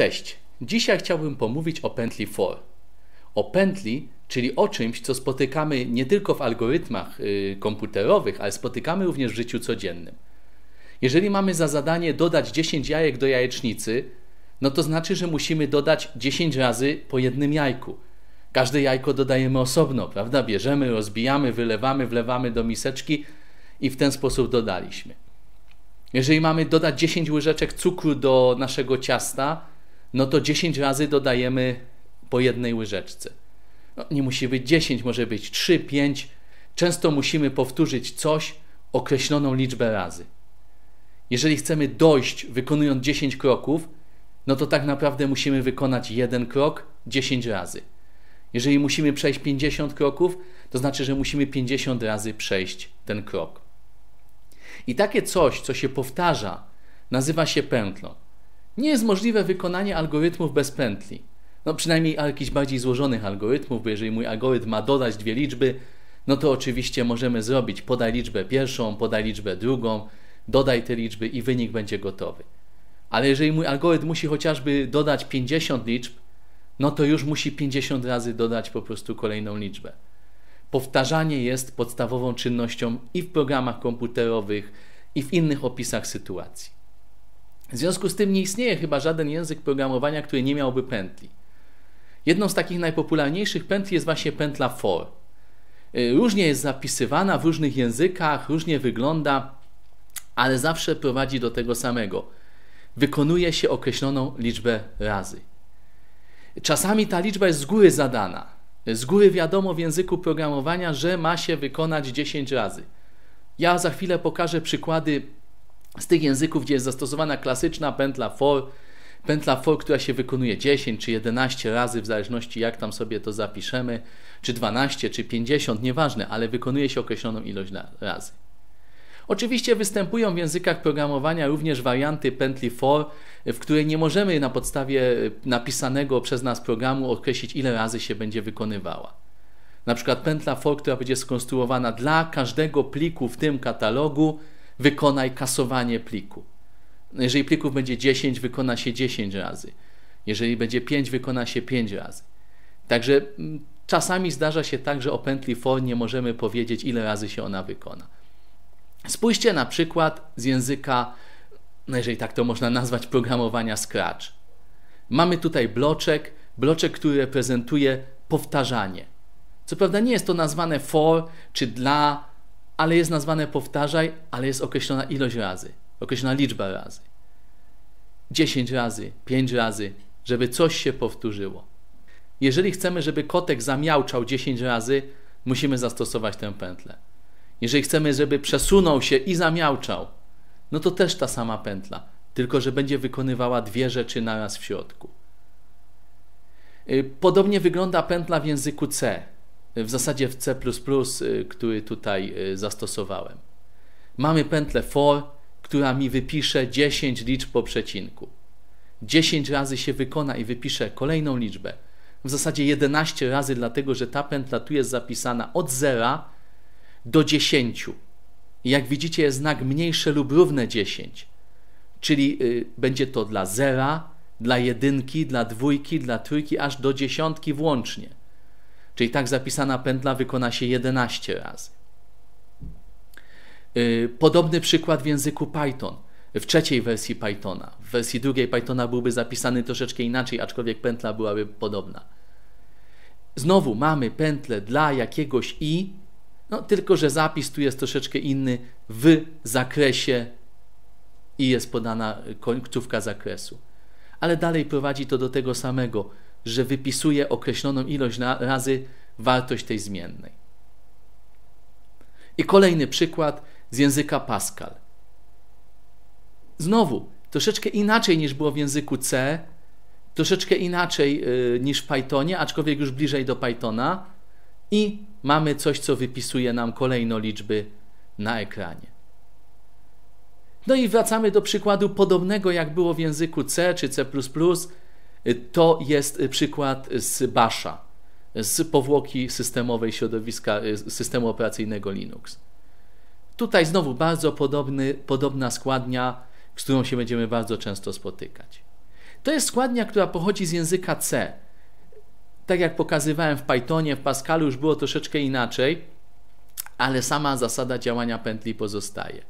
Cześć. Dzisiaj chciałbym pomówić o pętli for. O pętli, czyli o czymś, co spotykamy nie tylko w algorytmach y, komputerowych, ale spotykamy również w życiu codziennym. Jeżeli mamy za zadanie dodać 10 jajek do jajecznicy, no to znaczy, że musimy dodać 10 razy po jednym jajku. Każde jajko dodajemy osobno, prawda? Bierzemy, rozbijamy, wylewamy, wlewamy do miseczki i w ten sposób dodaliśmy. Jeżeli mamy dodać 10 łyżeczek cukru do naszego ciasta, no to 10 razy dodajemy po jednej łyżeczce. No, nie musi być 10, może być 3, 5. Często musimy powtórzyć coś określoną liczbę razy. Jeżeli chcemy dojść wykonując 10 kroków, no to tak naprawdę musimy wykonać jeden krok 10 razy. Jeżeli musimy przejść 50 kroków, to znaczy, że musimy 50 razy przejść ten krok. I takie coś, co się powtarza, nazywa się pętlą. Nie jest możliwe wykonanie algorytmów bez pętli. No przynajmniej jakichś bardziej złożonych algorytmów, bo jeżeli mój algorytm ma dodać dwie liczby, no to oczywiście możemy zrobić podaj liczbę pierwszą, podaj liczbę drugą, dodaj te liczby i wynik będzie gotowy. Ale jeżeli mój algorytm musi chociażby dodać 50 liczb, no to już musi 50 razy dodać po prostu kolejną liczbę. Powtarzanie jest podstawową czynnością i w programach komputerowych, i w innych opisach sytuacji. W związku z tym nie istnieje chyba żaden język programowania, który nie miałby pętli. Jedną z takich najpopularniejszych pętli jest właśnie pętla for. Y, różnie jest zapisywana w różnych językach, różnie wygląda, ale zawsze prowadzi do tego samego. Wykonuje się określoną liczbę razy. Czasami ta liczba jest z góry zadana. Z góry wiadomo w języku programowania, że ma się wykonać 10 razy. Ja za chwilę pokażę przykłady z tych języków, gdzie jest zastosowana klasyczna pętla for, pętla for, która się wykonuje 10 czy 11 razy, w zależności jak tam sobie to zapiszemy, czy 12 czy 50, nieważne, ale wykonuje się określoną ilość razy. Oczywiście występują w językach programowania również warianty pętli for, w której nie możemy na podstawie napisanego przez nas programu określić, ile razy się będzie wykonywała. Na przykład pętla for, która będzie skonstruowana dla każdego pliku w tym katalogu, wykonaj kasowanie pliku. Jeżeli plików będzie 10, wykona się 10 razy. Jeżeli będzie 5, wykona się 5 razy. Także mm, czasami zdarza się tak, że o pętli for nie możemy powiedzieć, ile razy się ona wykona. Spójrzcie na przykład z języka, no jeżeli tak to można nazwać, programowania Scratch. Mamy tutaj bloczek, bloczek, który reprezentuje powtarzanie. Co prawda nie jest to nazwane for czy dla, ale jest nazwane powtarzaj, ale jest określona ilość razy, określona liczba razy. 10 razy, 5 razy, żeby coś się powtórzyło. Jeżeli chcemy, żeby kotek zamiałczał 10 razy, musimy zastosować tę pętlę. Jeżeli chcemy, żeby przesunął się i zamiałczał, no to też ta sama pętla, tylko że będzie wykonywała dwie rzeczy naraz w środku. Y, podobnie wygląda pętla w języku C w zasadzie w C, y, który tutaj y, zastosowałem. Mamy pętlę for, która mi wypisze 10 liczb po przecinku. 10 razy się wykona i wypisze kolejną liczbę. W zasadzie 11 razy, dlatego że ta pętla tu jest zapisana od 0 do 10. I jak widzicie, jest znak mniejsze lub równe 10. Czyli y, będzie to dla zera, dla jedynki, dla dwójki, dla trójki, aż do dziesiątki włącznie. Czyli tak zapisana pętla wykona się 11 razy. Y, podobny przykład w języku Python. W trzeciej wersji Pythona. W wersji drugiej Pythona byłby zapisany troszeczkę inaczej, aczkolwiek pętla byłaby podobna. Znowu mamy pętlę dla jakiegoś i, no tylko że zapis tu jest troszeczkę inny w zakresie i jest podana końcówka zakresu. Ale dalej prowadzi to do tego samego że wypisuje określoną ilość razy wartość tej zmiennej. I kolejny przykład z języka Pascal. Znowu, troszeczkę inaczej niż było w języku C, troszeczkę inaczej y, niż w Pythonie, aczkolwiek już bliżej do Pythona i mamy coś, co wypisuje nam kolejno liczby na ekranie. No i wracamy do przykładu podobnego jak było w języku C czy C++, to jest przykład z Basha, z powłoki systemowej środowiska systemu operacyjnego Linux. Tutaj znowu bardzo podobny, podobna składnia, z którą się będziemy bardzo często spotykać. To jest składnia, która pochodzi z języka C. Tak jak pokazywałem w Pythonie, w Pascalu już było troszeczkę inaczej, ale sama zasada działania pętli pozostaje.